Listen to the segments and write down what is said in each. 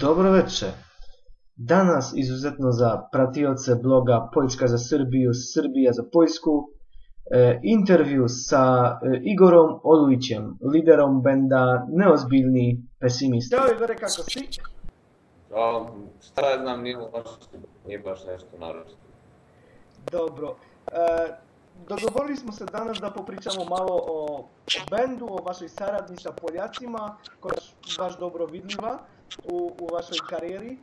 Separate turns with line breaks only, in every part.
Dobro veče. Danas izuzetno za pratioce bloga Poljska za Srbiju, Srbija za Poljsku, e, intervju sa e, Igorom Olujićem, liderom benda Neozbiljni pesimisti. Ćao Igore, kako si?
Ćao, šta ja znam, nije baš, nije baš nešto naročito.
Dobro. E, dogovorili smo se danas da popričamo malo o, o bendu, o vašoj saradnji sa Poljacima, koja je baš dobro vidljiva u, u vašoj karijeri.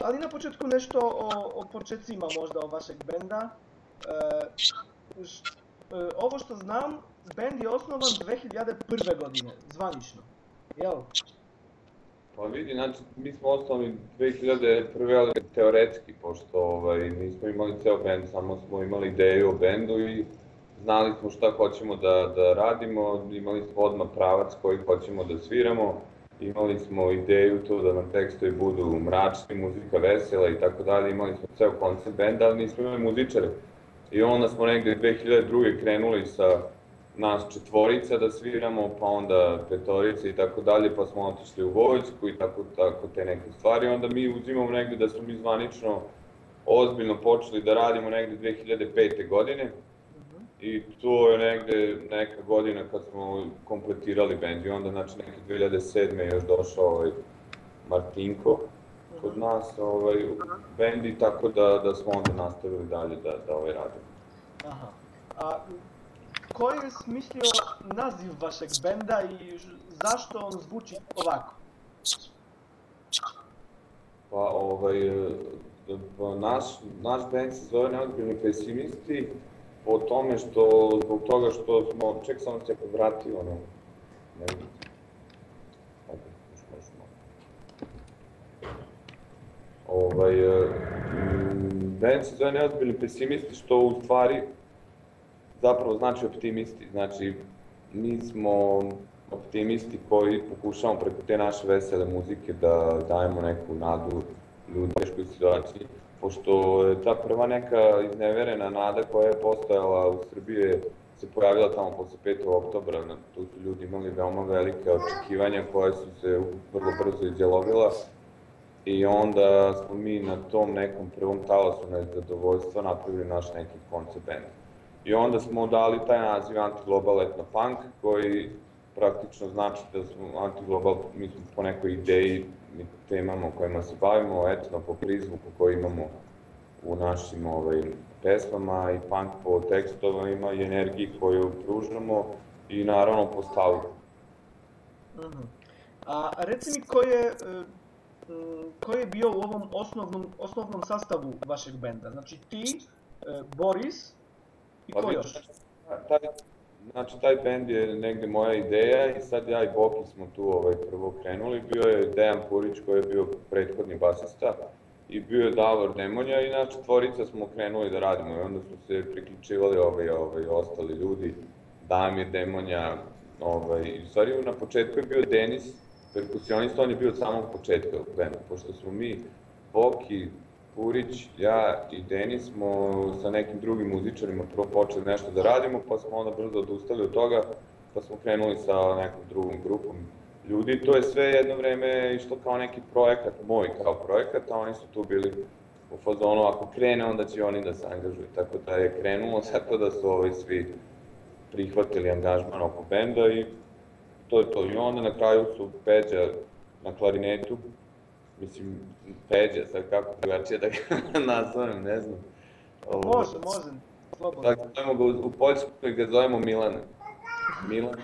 Ali na početku nešto o, o početcima možda o vašeg benda. E, š, e, ovo što znam, bend je osnovan 2001. godine, zvanično. Jel?
Pa vidi, znači, mi smo osnovni 2001. ali teoretski, pošto ovaj, nismo imali ceo bend, samo smo imali ideju o bendu i znali smo šta hoćemo da, da radimo, imali smo odmah pravac koji hoćemo da sviramo, imali smo ideju to da nam tekstovi budu mračni, muzika vesela i tako dalje, imali smo ceo koncept benda, ali nismo imali muzičare. I onda smo negde 2002. krenuli sa nas četvorica da sviramo, pa onda petorica i tako dalje, pa smo otišli u vojsku i tako, tako te neke stvari. Onda mi uzimamo negde da smo mi zvanično ozbiljno počeli da radimo negde 2005. godine. I to je negde neka godina kad smo kompletirali bend i onda znači neke 2007. je još došao ovaj Martinko kod nas ovaj, u bendi, tako da, da smo onda nastavili dalje da, da ovaj radimo.
Aha. A ko je smislio naziv vašeg benda i zašto on zvuči ovako?
Pa ovaj, pa naš, naš band se zove Neodbiljni pesimisti, po tome što, zbog toga što smo, ček samo se vratio, ono, ne vidim. Ovaj, band se zove Neozbiljni pesimisti, što u stvari zapravo znači optimisti, znači mi smo optimisti koji pokušavamo preko te naše vesele muzike da dajemo neku nadu ljudi u teškoj situaciji pošto je ta prva neka izneverena nada koja je postojala u Srbiji se pojavila tamo posle 5. oktobra, tu su ljudi imali veoma velike očekivanja koje su se vrlo brzo izjelovila i onda smo mi na tom nekom prvom talasu nezadovoljstva napravili naš neki koncept band. I onda smo dali taj naziv Antiglobal Etno Punk koji praktično znači da smo Antiglobal, mi smo po nekoj ideji temama o kojima se bavimo, etno po prizvuku koji imamo u našim ovaj, pesmama i punk po tekstovima i energiji koju pružamo i naravno po stavu.
Uh -huh. A reci mi ko je, e, ko je bio u ovom osnovnom, osnovnom sastavu vašeg benda? Znači ti, e, Boris i ko pa, još?
Taj, Znači, taj bend je negde moja ideja i sad ja i Boki smo tu ovaj, prvo krenuli. Bio je Dejan Purić koji je bio prethodni basista i bio je Davor Demonja i na četvorica smo krenuli da radimo i onda su se priključivali ovaj, ovaj, ostali ljudi, Damir Demonja, ovaj, i u stvari na početku je bio Denis, perkusionista, on je bio od samog početka u pošto smo mi, Boki, Purić, ja i Denis smo sa nekim drugim muzičarima prvo počeli nešto da radimo, pa smo onda brzo odustali od toga, pa smo krenuli sa nekom drugom grupom ljudi. To je sve jedno vreme išlo kao neki projekat, moj kao projekat, a oni su tu bili u fazonu, ako krene, onda će oni da se angažuju. Tako da je krenulo tako da su ovi svi prihvatili angažman oko benda i to je to. I onda na kraju su Peđa na klarinetu, mislim, Peđa, sad kako drugačije da ga nazovem, ne znam.
Ovo, može, može, slobodno. Tako
zovemo ga u, u Poljskoj ga zovemo Milan. Milan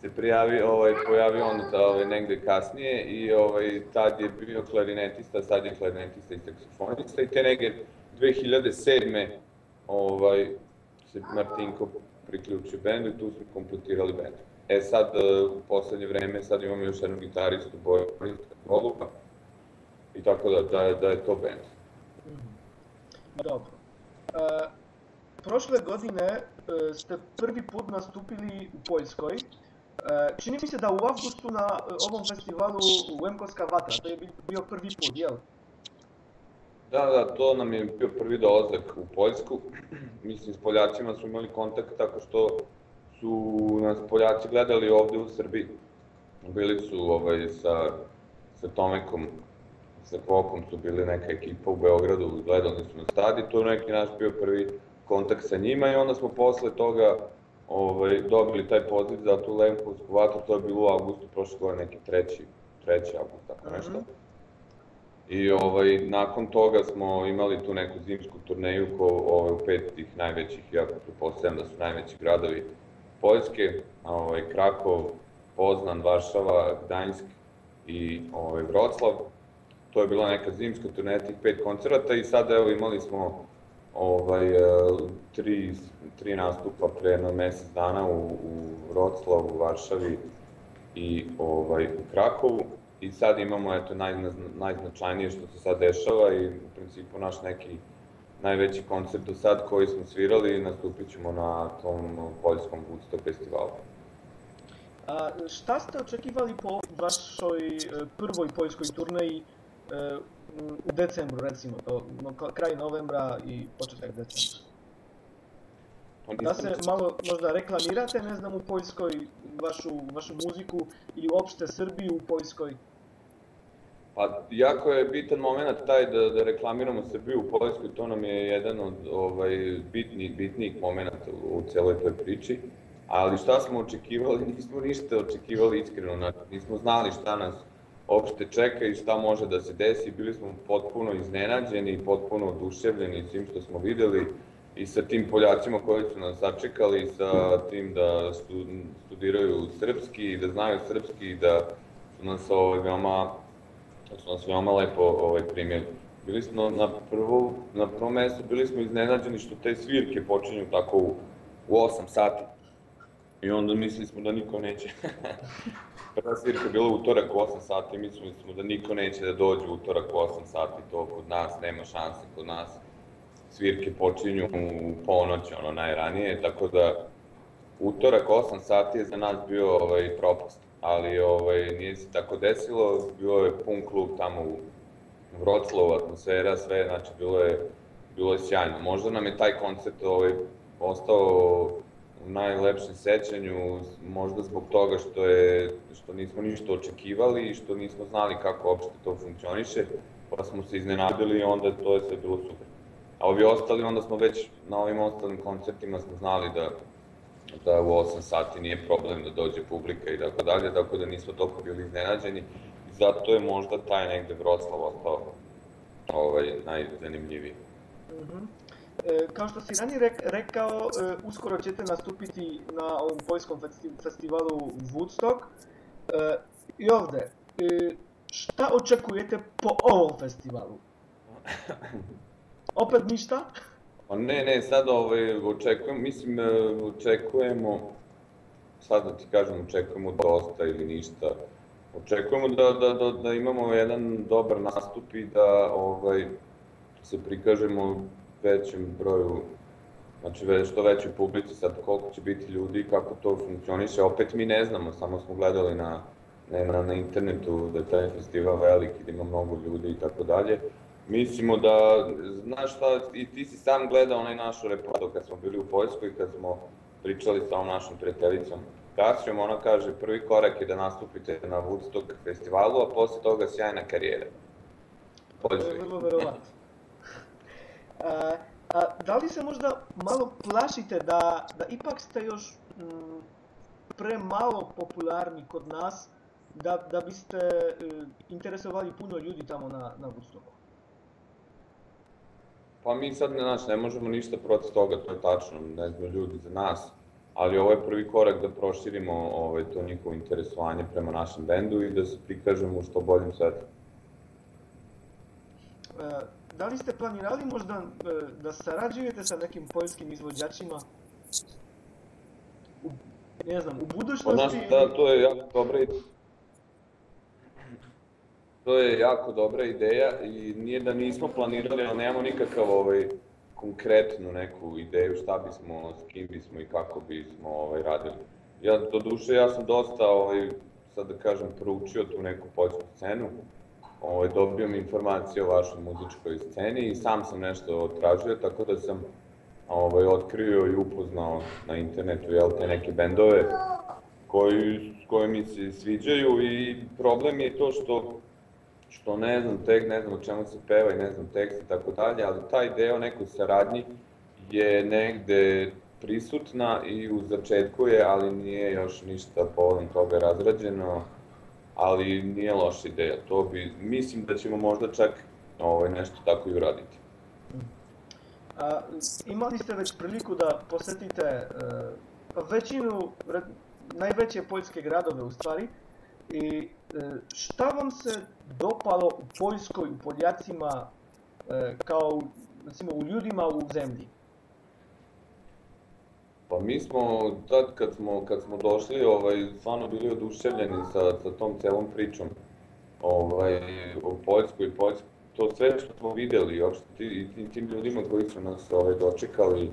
se prijavio, ovaj, pojavio on da, ovaj, negde kasnije i ovaj, tad je bio klarinetista, sad je klarinetista i saksofonista i te negde 2007. Ovaj, se Martinko priključio bendu i tu smo kompletirali bend. E sad, u poslednje vreme, sad imamo još jednu gitaristu, Bojan Goluba, i tako da, da, je, da je to band.
Dobro. E, prošle godine e, ste prvi put nastupili u Poljskoj. E, čini mi se da u avgustu na ovom festivalu Łemkowska Vatra, to je bio prvi put, jel?
Da, da, to nam je bio prvi dolazak u Poljsku. Mislim, s Poljacima smo imali kontakt tako što su nas Poljaci gledali ovde u Srbiji. Bili su ovaj, sa sa Tomekom, sa Pokom su bili neka ekipa u Beogradu, gledali su na stadi, to je neki naš bio prvi kontakt sa njima i onda smo posle toga ovaj, dobili taj poziv za tu Lenkovsku vatru, to je bilo u avgustu prošle godine, neki treći, treći avgust, tako nešto.
Mhm.
I ovaj, nakon toga smo imali tu neku zimsku turneju ko, ovaj, u pet tih najvećih, ja pretpostavljam da su najveći gradovi Poljske, ovaj, Krakov, Poznan, Varšava, Gdanjsk i ovaj, Vroclav. To je bila neka zimska turneja tih pet koncerata i sada evo imali smo ovaj, e, tri, tri nastupa pre jedno mesec dana u, u Vroclavu, Varšavi i ovaj, u Krakovu. I sad imamo eto, naj, najznačajnije što se sad dešava i u principu naš neki najveći koncert do sad koji smo svirali i nastupit ćemo na tom poljskom Woodstock festivalu.
A šta ste očekivali po vašoj e, prvoj poljskoj turneji u decembru recimo, to no, kraj novembra i početak decembra? Da se malo možda reklamirate, ne znam, u Poljskoj vašu, vašu muziku ili uopšte Srbiju u Poljskoj?
Pa, jako je bitan moment taj da, da reklamiramo Srbiju u Poljskoj, to nam je jedan od ovaj, bitnih, bitnijih momenta u, u celoj toj priči. Ali šta smo očekivali? Nismo ništa očekivali iskreno, nismo znali šta nas opšte čeka i šta može da se desi. Bili smo potpuno iznenađeni, potpuno oduševljeni svim što smo videli i sa tim Poljacima koji su nas sačekali, sa tim da studiraju srpski i da znaju srpski i da su nas ovaj, veoma, da su nas veoma lepo ovaj, primjeli. Bili smo na, prvo, na prvom mestu bili smo iznenađeni što te svirke počinju tako u, u 8 sati. I onda mislili smo da niko neće. Prva svirka bila utorak u 8 sati, mislili smo da niko neće da dođe utorak u 8 sati, to kod nas nema šanse, kod nas svirke počinju u ponoć, ono najranije, tako da utorak 8 sati je za nas bio ovaj, propust, ali ovaj, nije se tako desilo, bilo je pun klub tamo u Vroclavu, atmosfera, sve, znači bilo je, bilo je sjajno. Možda nam je taj koncert ovaj, ostao najlepšem sećanju, možda zbog toga što je što nismo ništa očekivali i što nismo znali kako uopšte to funkcioniše, pa smo se iznenadili i onda to je sve bilo super. A ovi ostali, onda smo već na ovim ostalim koncertima smo znali da da u 8 sati nije problem da dođe publika i tako dalje, tako da nismo toliko bili iznenađeni. Zato je možda taj negde Vroclav ostao ovaj, najzanimljiviji.
Mm -hmm. E, kao što si ranije rek, rekao, e, uskoro ćete nastupiti na ovom poljskom festivalu Woodstock. E, I ovde, šta očekujete po ovom festivalu? Opet ništa?
Pa ne, ne, sad ovaj, očekujemo, mislim, očekujemo, sad da ti kažem, očekujemo dosta ili ništa. Očekujemo da, da, da, da imamo jedan dobar nastup i da ovaj, se prikažemo većem broju, znači što većoj publici, sad koliko će biti ljudi i kako to funkcioniše, opet mi ne znamo, samo smo gledali na, ne, na, na internetu da je taj festival veliki, da ima mnogo ljudi i tako dalje. Mislimo da, znaš šta, i ti si sam gledao onaj našu reportu kad smo bili u Poljskoj, kad smo pričali sa ovom našom prijateljicom Kasijom, ona kaže prvi korak je da nastupite na Woodstock festivalu, a posle toga sjajna karijera.
Poljskoj. To je vrlo verovatno. A, a, da li se možda malo plašite da, da ipak ste još m, premalo popularni kod nas da, da biste e, interesovali puno ljudi tamo na, na Woodstocku?
Pa mi sad, znaš, ne možemo ništa protiv toga, to je tačno, ne znam, ljudi za nas, ali ovo je prvi korak da proširimo ovaj, to njihovo interesovanje prema našem bendu i da se prikažemo u što boljim svetu.
E, da li ste planirali možda e, da sarađujete sa nekim poljskim izvođačima? U, ne znam, u budućnosti?
Nas, da, to je jako dobra ideja To je jako dobra ideja i nije da nismo planirali, ali nemamo nikakav ovaj, konkretnu neku ideju šta bismo, s kim bismo i kako bismo ovaj, radili. Ja, do duše, ja sam dosta, ovaj, sad da kažem, proučio tu neku poljsku scenu, ovaj, dobio mi informacije o vašoj muzičkoj sceni i sam sam nešto tražio, tako da sam ovaj, otkrio i upoznao na internetu jel, te neke bendove koji, koji mi se sviđaju i problem je to što što ne znam tek, ne znam o čemu se peva i ne znam tekst i tako dalje, ali taj deo nekoj saradnji je negde prisutna i u začetku je, ali nije još ništa povodom toga razrađeno, ali nije loša ideja. To bi, mislim da ćemo možda čak ovaj, nešto tako i uraditi.
A, imali ste već priliku da posetite e, većinu, re, najveće poljske gradove u stvari, i e, šta vam se dopalo u Poljskoj, u Poljacima, e, kao recimo u ljudima u zemlji?
Pa mi smo tad kad smo, kad smo došli, ovaj, stvarno bili oduševljeni sa, sa tom celom pričom ovaj, o Poljskoj, Poljskoj, to sve što smo videli, uopšte ti, tim, tim ljudima koji su nas ovaj, dočekali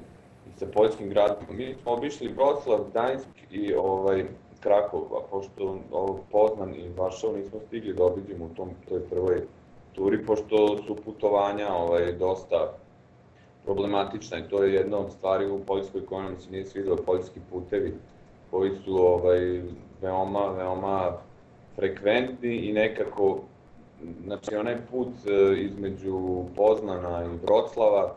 i sa poljskim gradom. Mi smo obišli Vroclav, Gdańsk i ovaj, Krakov, a pošto ovo, Poznan i Varšav nismo stigli da obiđemo u tom, toj prvoj turi, pošto su putovanja ovaj, dosta problematična i to je jedna od stvari u Poljskoj koja nam se nije svidela, poljski putevi koji su ovaj, veoma, veoma frekventni i nekako, znači onaj put e, između Poznana i Vroclava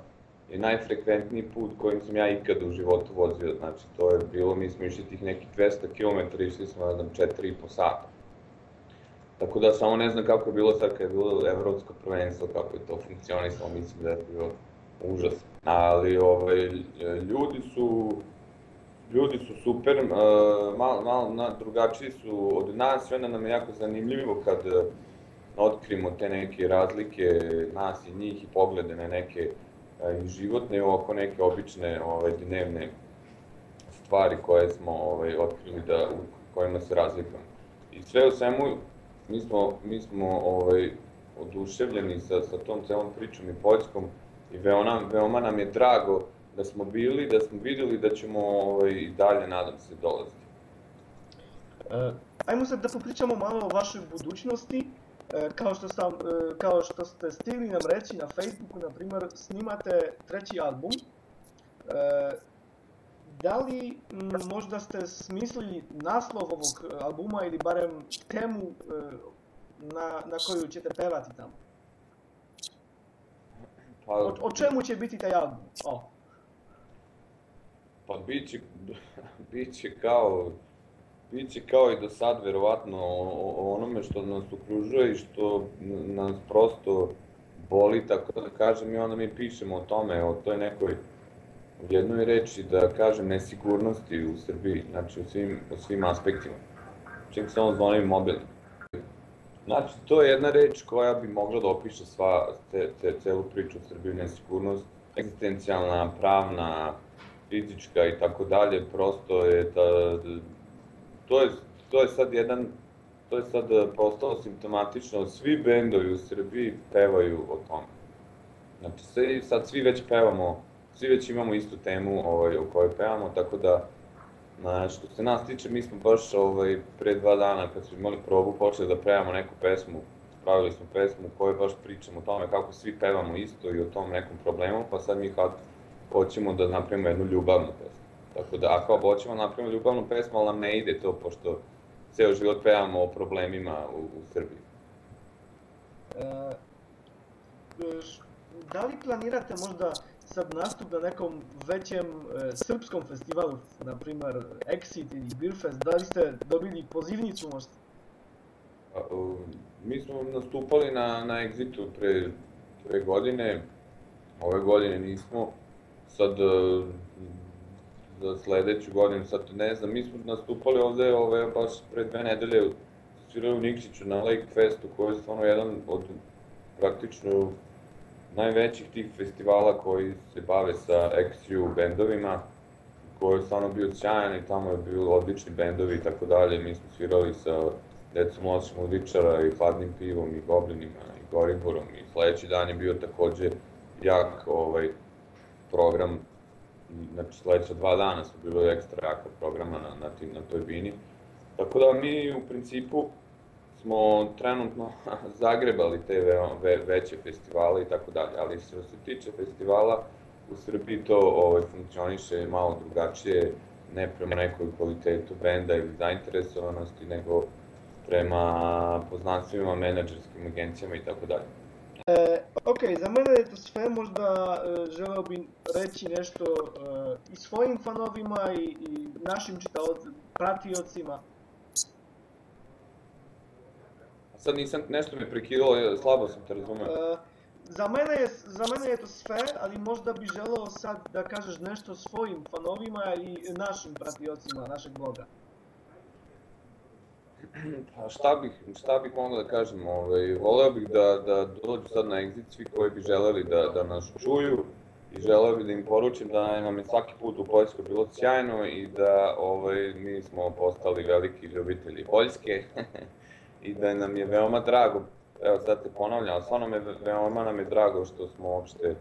je najfrekventniji put kojim sam ja ikad u životu vozio, znači to je bilo, mi smo išli tih nekih 200 km, išli smo, ne znam, 4,5 sata. Tako da samo ne znam kako je bilo sad kad je bilo evropsko prvenstvo, kako je to funkcionisalo, mislim da je bilo užas. Ali ovaj, ljudi su ljudi su super, malo, malo na, drugačiji su od nas i onda nam je jako zanimljivo kad otkrimo te neke razlike nas i njih i poglede na neke i životne oko neke obične ovaj, dnevne stvari koje smo ovaj, otkrili da, u kojima se razlikujemo. I sve u svemu, mi smo, mi smo ovaj, oduševljeni sa, sa tom celom pričom i Poljskom, i veoma, veoma nam je drago da smo bili, da smo videli da ćemo ovaj, dalje, nadam se, dolaziti.
E, ajmo sad da popričamo malo o vašoj budućnosti. E, kao, što sam, e, kao što ste stigli nam reći na Facebooku, na primjer, snimate treći album. E, da li možda ste smislili naslov ovog albuma ili barem temu e, na, na koju ćete pevati tamo?
Pa,
O, o čemu će biti taj album? O.
Pa biće, biće kao, biće kao i do sad, verovatno, o, o onome što nas okružuje i što nas prosto boli, tako da kažem, i onda mi pišemo o tome, o toj nekoj, u jednoj reči, da kažem, nesigurnosti u Srbiji, znači u svim, u svim aspektima. Čim se on zvoni mobilni. Znači, to je jedna reč koja bi mogla da opiše sva, te, te, celu priču o Srbiji, nesigurnost, egzistencijalna, pravna, fizička i tako dalje, prosto je da, to je, to je sad jedan, to je sad postalo simptomatično, svi bendovi u Srbiji pevaju o tome. Znači, sad svi već pevamo, svi već imamo istu temu ovaj, o kojoj pevamo, tako da Na, što se nas tiče, mi smo baš ovaj, pre dva dana, kad smo imali probu, počeli da pevamo neku pesmu, pravili smo pesmu u kojoj baš pričamo o tome kako svi pevamo isto i o tom nekom problemu, pa sad mi kad hoćemo da napravimo jednu ljubavnu pesmu. Tako da, ako hoćemo da napravimo ljubavnu pesmu, ali nam ne ide to, pošto ceo život pevamo o problemima u, u Srbiji.
E, da li planirate možda sad nastup na nekom većem e, srpskom festivalu, na primer Exit ili Beerfest, da li ste dobili pozivnicu možda?
A, u, mi smo nastupali na, na Exitu pre dve godine, ove godine nismo, sad e, za sledeću godinu, sad ne znam, mi smo nastupali ovde ove, baš pre dve nedelje, u Nikšiću na Lake Festu, koji je stvarno jedan od praktično najvećih tih festivala koji se bave sa XU bendovima, koji je stvarno bio sjajan i tamo je bilo odlični bendovi i tako dalje. Mi smo svirali sa decom lošim ludičara i hladnim pivom i goblinima i goriborom i sledeći dan je bio takođe jak ovaj, program znači sledeća dva dana su bilo ekstra jaka programa na, na, tim, na toj bini. Tako da mi u principu smo trenutno zagrebali te ve, ve, veće festivale i tako dalje, ali što se tiče festivala, u Srbiji to ovaj, funkcioniše malo drugačije, ne prema nekoj kvalitetu benda ili zainteresovanosti, nego prema poznanstvima, menadžerskim agencijama i tako dalje.
E, ok, za mene je to sve, možda e, želeo bi reći nešto e, i svojim fanovima i, i našim čitaocima, pratiocima.
A sad nisam, nešto me prekidalo, slabo sam te razumeo.
E, za, mene je, za mene je to sve, ali možda bi želeo sad da kažeš nešto svojim fanovima i našim pratiocima našeg bloga.
Pa šta bih, šta bih mogao da kažem, ovaj, voleo bih da, da dođu sad na exit svi koji bi želeli da, da nas čuju i želeo bih da im poručim da nam je svaki put u Poljskoj bilo sjajno i da ovaj, mi smo postali veliki ljubitelji Poljske i da nam je veoma drago, evo sad te ponavljam, ali stvarno me, veoma nam je drago što smo uopšte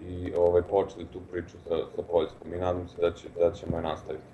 i ovaj, počeli tu priču sa, sa Poljskom i nadam se da, će, da ćemo je nastaviti.